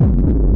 you.